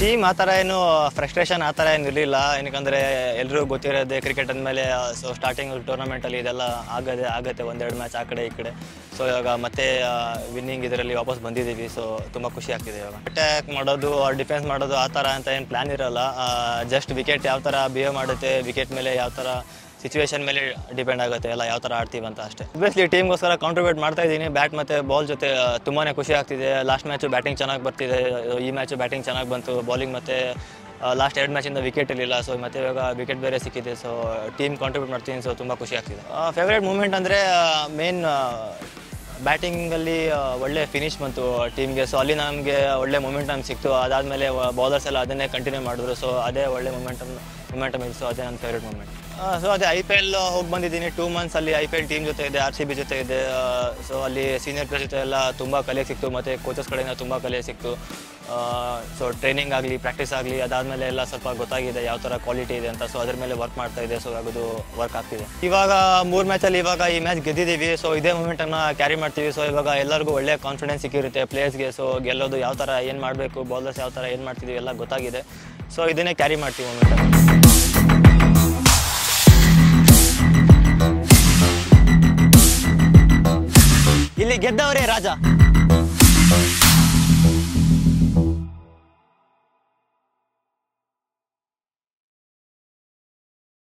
Team ಆ ಥರ ಏನು ಫ್ರಸ್ಟ್ರೇಷನ್ ಆ ಥರ ಏನು ಇರಲಿಲ್ಲ. ಏನಕ್ಕಂದರೆ ಎಲ್ಲರೂ ಗೊತ್ತಿರೋದೆ ಕ್ರಿಕೆಟ್ ಅಂದಮೇಲೆ ಸೊ ಸ್ಟಾರ್ಟಿಂಗ್ ಟೂರ್ನಮೆಂಟಲ್ಲಿ ಇದೆಲ್ಲ ಆಗದೆ, ಆಗುತ್ತೆ ಒಂದೆರಡು ಮ್ಯಾಚ್ ಆ ಕಡೆ ಈ ಕಡೆ. ಸೊ ಇವಾಗ ಮತ್ತೆ ವಿನ್ನಿಂಗ್ ಇದರಲ್ಲಿ ವಾಪಸ್ ಬಂದಿದ್ದೀವಿ. ಸೊ ತುಂಬ ಖುಷಿ ಆಗ್ತಿದೆ ಇವಾಗ. ಅಟ್ಯಾಕ್ ಮಾಡೋದು ಡಿಫೆನ್ಸ್ ಮಾಡೋದು ಆ ಥರ ಅಂತ ಏನು ಪ್ಲ್ಯಾನ್ ಇರೋಲ್ಲ. ಜಸ್ಟ್ ವಿಕೆಟ್ ಯಾವ ಥರ ಬಿಹೇವ್ ಮಾಡುತ್ತೆ ವಿಕೆಟ್ ಮೇಲೆ ಯಾವ ಥರ ಸಿಚುವೇಶನ್ ಮೇಲೆ ಡಿಪೆಂಡ್ ಆಗುತ್ತೆ. ಎಲ್ಲ ಯಾವ ಥರ ಆಡ್ತೀವಿ ಅಂತ ಅಷ್ಟೇ. ಒಬ್ವಿಯಸ್ಲಿ ಟೀಮ್ಗೋಸ್ಕರ ಕಾಂಟ್ರಿಬ್ಯೂಟ್ ಮಾಡ್ತಾ ಇದ್ದೀನಿ. ಬ್ಯಾಟ್ ಮತ್ತು ಬಾಲ್ ಜೊತೆ ತುಂಬಾ ಖುಷಿ ಆಗ್ತಿದೆ. ಲಾಸ್ಟ್ ಮ್ಯಾಚು ಬ್ಯಾಟಿಂಗ್ ಚೆನ್ನಾಗಿ ಬರ್ತಿದೆ. ಈ ಮ್ಯಾಚು ಬ್ಯಾಟಿಂಗ್ ಚೆನ್ನಾಗಿ ಬಂತು. ಬೌಲಿಂಗ್ ಮತ್ತು ಲಾಸ್ಟ್ ಎರಡು ಮ್ಯಾಚಿಂದ ವಿಕೆಟ್ ಇರಲಿಲ್ಲ. ಸೊ ಮತ್ತೆ ಇವಾಗ ವಿಕೆಟ್ ಬೇರೆ ಸಿಕ್ಕಿದೆ. ಸೊ ಟೀಮ್ ಕಾಂಟ್ರಿಬ್ಯೂಟ್ ಮಾಡ್ತೀನಿ. ಸೊ ತುಂಬ ಖುಷಿ ಆಗ್ತಿದೆ. ಫೇವ್ರೇಟ್ ಮೂಮೆಂಟ್ ಅಂದರೆ ಮೇನ್ ಬ್ಯಾಟಿಂಗಲ್ಲಿ ಒಳ್ಳೆ ಫಿನಿಶ್ ಬಂತು ಟೀಮ್ಗೆ ಸೊ ಅಲ್ಲಿ ನಮಗೆ ಒಳ್ಳೆ ಮೊಮೆಂಟಮ್ ಸಿಕ್ತು. ಅದಾದಮೇಲೆ ಬೌಲರ್ಸ್ ಎಲ್ಲ ಅದನ್ನೇ ಕಂಟಿನ್ಯೂ ಮಾಡಿದ್ರು. ಸೊ ಅದೇ ಒಳ್ಳೆ ಮೊಮೆಂಟಮ್ ಮೊಮೆಂಟಮ್ ಇತ್ತು. ಅದೇ ನನ್ನ ಫೇವ್ರೇಟ್ ಮೂಮೆಂಟ್ ಸೊ ಅದೇ ಐ ಪಿ ಎಲ್ ಹೋಗಿ ಬಂದಿದ್ದೀನಿ. ಟೂ ಮಂತ್ಸ್ ಅಲ್ಲಿ ಐ ಪಿ ಎಲ್ ಟೀಮ್ ಜೊತೆ ಇದೆ ಆರ್ ಸಿ ಬಿ ಜೊತೆ ಇದೆ. ಸೊ ಅಲ್ಲಿ ಸೀನಿಯರ್ ಪ್ಲೇಯರ್ ಜೊತೆ ಎಲ್ಲ ತುಂಬ ಕಲಿಯೋಕೆ ಸಿಕ್ತು, ಮತ್ತು ಕೋಚಸ್ ಕಡೆಯಿಂದ ತುಂಬ ಕಲಿಯೋಕೆ ಸಿಕ್ತು. ಸೊ ಟ್ರೈನಿಂಗ್ ಆಗಲಿ ಪ್ರಾಕ್ಟೀಸ್ ಆಗಲಿ, ಅದಾದಮೇಲೆ ಎಲ್ಲ ಸ್ವಲ್ಪ ಗೊತ್ತಾಗಿದೆ ಯಾವ ಥರ ಕ್ವಾಲಿಟಿ ಇದೆ ಅಂತ. ಸೊ ಅದ್ರ ಮೇಲೆ ವರ್ಕ್ ಮಾಡ್ತಾ ಇದೆ ಸೊ ಅದು ವರ್ಕ್ ಆಗ್ತಿದೆ. ಇವಾಗ ಮೂರು ಮ್ಯಾಚಲ್ಲಿ ಇವಾಗ ಈ ಮ್ಯಾಚ್ ಗೆದ್ದಿದ್ದೀವಿ ಸೊ ಇದೇ ಮೂಮೆಂಟನ್ನು ಕ್ಯಾರಿ ಮಾಡ್ತೀವಿ. ಸೊ ಇವಾಗ ಎಲ್ಲರಿಗೂ ಒಳ್ಳೆ ಕಾನ್ಫಿಡೆನ್ಸ್ ಸಿಕ್ಕಿರುತ್ತೆ ಪ್ಲೇಯರ್ಸ್ಗೆ ಸೊ ಗೆಲ್ಲೋದು ಯಾವ ಥರ ಏನು ಮಾಡಬೇಕು ಬೌಲರ್ಸ್ ಯಾವ ಥರ ಏನು ಮಾಡ್ತಿದ್ದೀವಿ ಎಲ್ಲ ಗೊತ್ತಾಗಿದೆ. ಸೊ ಇದನ್ನೇ ಕ್ಯಾರಿ ಮಾಡ್ತೀವಿ ಮೂಮೆಂಟನ್ನು ಇಲ್ಲಿ ಗೆದ್ದವರೇ ರಾಜ